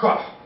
Fuck.